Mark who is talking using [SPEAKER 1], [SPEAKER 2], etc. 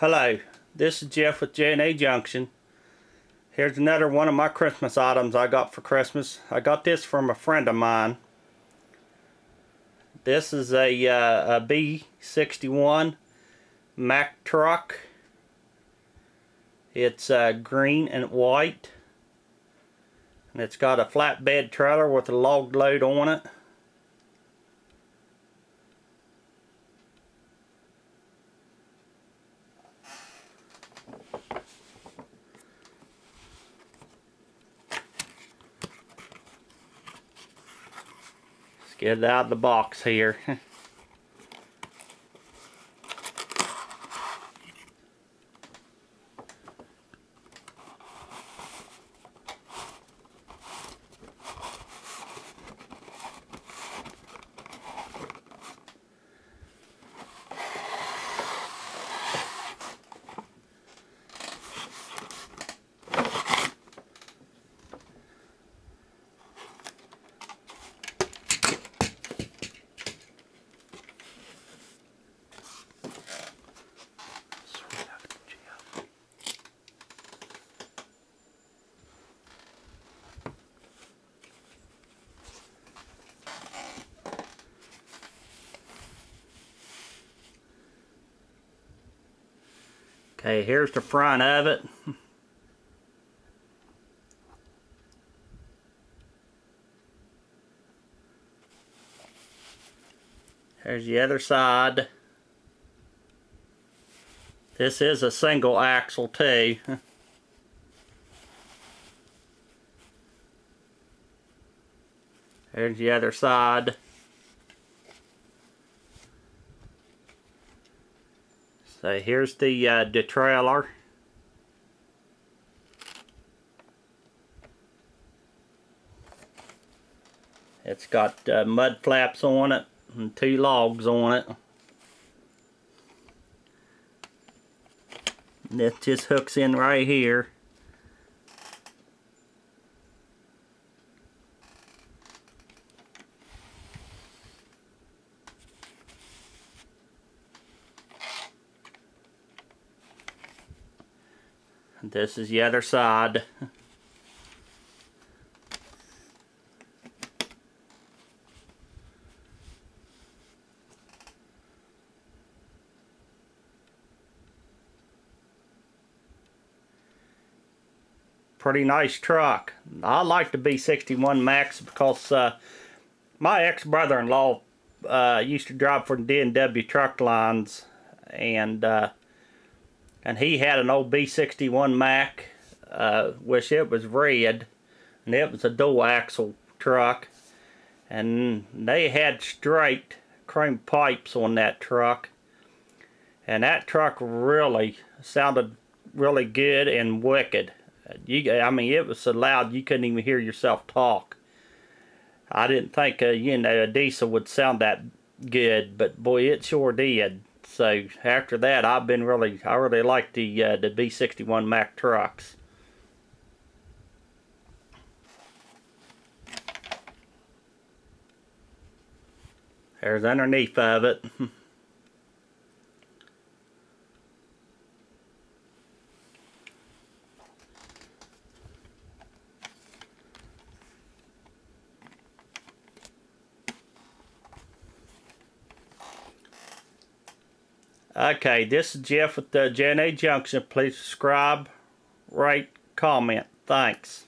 [SPEAKER 1] Hello, this is Jeff with J&A Junction. Here's another one of my Christmas items I got for Christmas. I got this from a friend of mine. This is a, uh, a B61 Mack truck. It's uh, green and white. And it's got a flatbed trailer with a log load on it. Get it out of the box here. Okay, here's the front of it. Here's the other side. This is a single axle too. There's the other side. So here's the, uh, the trailer. It's got uh, mud flaps on it and two logs on it. And just hooks in right here. This is the other side. Pretty nice truck. I like the B61 Macks because uh, my ex-brother-in-law uh, used to drive for the D&W truck lines and uh, and he had an old B61 Mack, uh, which it was red, and it was a dual axle truck, and they had straight chrome pipes on that truck, and that truck really sounded really good and wicked. You, I mean, it was so loud you couldn't even hear yourself talk. I didn't think, uh, you know, a diesel would sound that good, but boy, it sure did. So after that, I've been really, I really like the uh, the B61 Mack trucks. There's underneath of it. Okay, this is Jeff with uh, the J&A Junction. Please subscribe, rate, comment. Thanks.